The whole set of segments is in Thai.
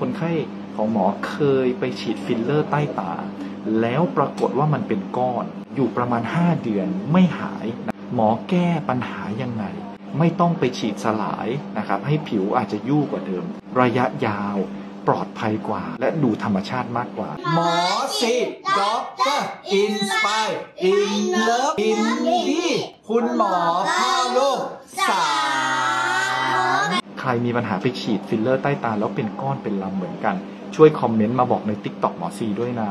คนไข้ของหมอเคยไปฉีดฟิลเลอร์ใต้ตา แล้วปรากฏว่ามันเป็นก้อน อยู่ประมาณ 5 เดือนไม่หาย หมอแก้ปัญหายังไง ไม่ต้องไปฉีดสลายนะครับ ให้ผิวอาจจะยุ่ยกว่าเดิม ระยะยาวปลอดภัยกว่า และดูธรรมชาติมากกว่า หมอซี Doctor Inspire in love อินดีคุณหมอพ่อลูกสามใค รมีปัญหาไปฉีดฟิลเลอร์ใต้ตาแล้วเป็นก้อนเป็นลำเหมือนกัน ช่วยคอมเมนต์มาบอกใน t ิ k t o k หมอซีด้วยนะ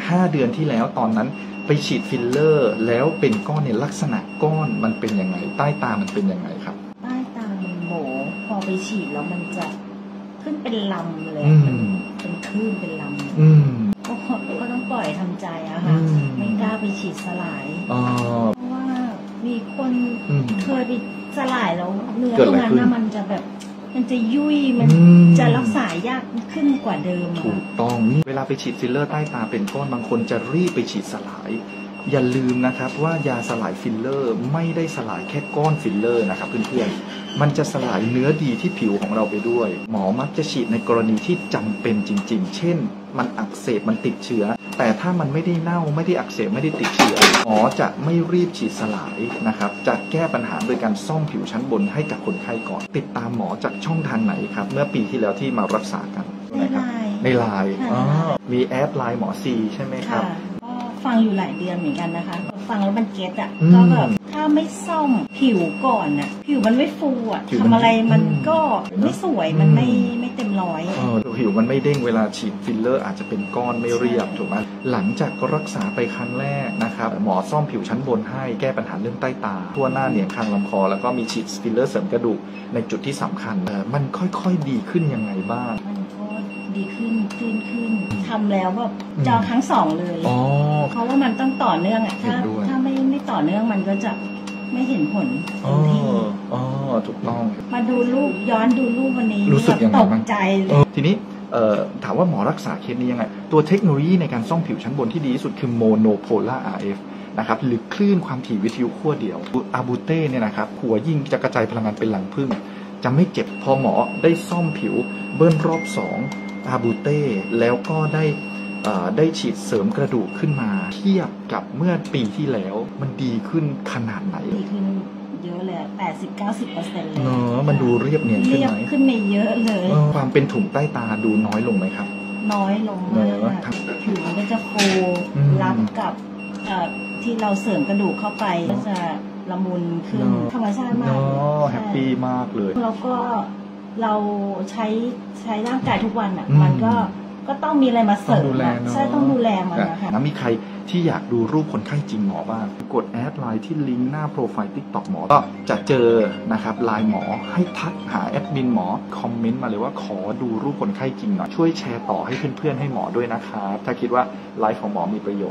5 เดือนที่แล้วตอนนั้นไปฉีดฟิลเลอร์ แล้วเป็นก้อนเนี่ยลักษณะก้อนมันเป็นยังไง ใต้ตามันเป็นยังไงครับ ใต้ตามันโหมพอไปฉีดแล้วมันจะขึ้นเป็นลำเลยอือะมเป็นคลื่นเป็นลอืมำก็ก็ต้องปล่อยทำใจอะอืค่ะมไม่กล้าไปฉีดสลายอ๋อเพราะว่ามีคนอืม เคยไปสลายแล้วเนื้อเกิดตรอะไรตรงนั้นขึ้น นะมันจะแบบ มันจะยุ่ยมันอืม จะรักษายากขึ้นกว่าเดิมอะถูกต้องนี่เวลาไปฉีดฟิลเลอร์ใต้ตาเป็นก้อนบางคนจะรีบไปฉีดสลาย อย่าลืมนะครับว่ายาสลายฟิลเลอร์ไม่ได้สลายแค่ก้อนฟิลเลอร์นะครับเพื่อนๆมันจะสลายเนื้อดีที่ผิวของเราไปด้วย หมอมักจะฉีดในกรณีที่จำเป็นจริง ๆ เช่น มันอักเสบมันติดเชื้อ แต่ถ้ามันไม่ได้เน่าไม่ได้อักเสบไม่ได้ติดเชื้อหมอจะไม่รีบฉีดสลายนะครับจะแก้ปัญหาโดยการซ่อมผิวชั้นบนให้กับคนไข้ก่อน ติดตามหมอจากช่องทางไหนครับ เมื่อปีที่แล้วที่มารักษากันในนะครับไลน์ในไลน์ค่ะอ๋อมี add ไลน์หมอซีใช่ไหมครัค่ะบก็ฟังอยู่หลายเดือนเหมือนกันนะคะ ฟังแล้วมัน get อะอืมก็แบบถ้าไม่ซ่อมผิวก่อนอะผิวมันไม่ฟูอะผิวมัน ทำอะไรมันอืมก็ไม่สวยมันไม่ไม่เต็มร้อย เออผิวมันไม่เด้งเวลาฉีดฟิลเลอร์ อาจจะเป็นก้อนไม่เรียบใช่ถูกไหมหลังจากรักษาไปครั้งแรกนะครับหมอซ่อมผิวชั้นบนให้แก้ปัญหาเรื่องใต้ตา ทั่วหน้าเหนียงคางลำคอ แล้วก็มีฉีดฟิลเลอร์เสริมกระดูกในจุดที่สำคัญเออมันค่อยๆดีขึ้นยังไงบ้าง มันก็ดีขึ้นขึ้นขึ้นทำแล้วแบบอืมจองครั้งสองเลย อ๋อ เพราะว่ามันต้องต่อเนื่องอะถ้าเห็นด้วย ถ้าไม่ไม่ต่อเนื่องมันก็จะ ไม่เห็นผลอ๋เต็อมที่อ๋อถูกต้อง มาดูรูปย้อนดูรูปวันนี้รู้สึกยังไงตกบ้างใจเลเอยอทีนี้เอ่อถามว่าหมอรักษาเคสนี้ยังไง ตัวเทคโนโลยีในการซ่อมผิวชั้นบนที่ดีที่สุดคือ monopolar RF นะครับหรือคลื่นความถี่วิทยุขั้วเดียวอาบูเต้เนี่ยนะครับหัวยิงจะกระจายพลังงานเป็นหลังพึ่ง จะไม่เจ็บพอหมอได้ซ่อมผิวเบิ้ลรอบ2อาบูเต้แล้วก็ได้เอ่อได้ฉีดเสริมกระดูกขึ้นมา เทียบกับเมื่อปีที่แล้ว มันดีขึ้นขนาดไหนดีขึ้นเยอะเลยแปดสิบเก้าสิบเปอร์เซ็นต์เลยเนอะมันดูเรียบเนียนขึ้นเรียบไหมขึ้นมาเยอะเลยเออความเป็นถุงใต้ตาดูน้อยลงไหมครับ น้อยลงเนมาอะกผิวมันก็จะฟูอืมรับกับเอ่อที่เราเสริมกระดูกเข้าไปก็จะละมุนขึ้นเนอะ ธรรมชาติมากเนาะใช่ happyี้มากเลย แล้วก็เราใช้ใช้ร่างกายทุกวันอะ อืม มันก็ ก็ต้องมีอะไรมาเสริต้องดูแลอะเนอะใช่ต้องดูแลมันนะคะนะมีใครที่อยากดูรูปคนไข้จริงหมอบ้างกดแอดไลน์ที่ลิงก์หน้าโปรไฟล์ TikTok หมอก็จะเจอนะครับไลน์หมอให้ทักหาแอดมินหมอคอมเมนต์มาเลยว่าขอดูรูปคนไข้จริงหน่อยช่วยแชร์ต่อให้เพื่อนๆให้หมอด้วยนะครับถ้าคิดว่าไลฟ์ของหมอมีประโยชน์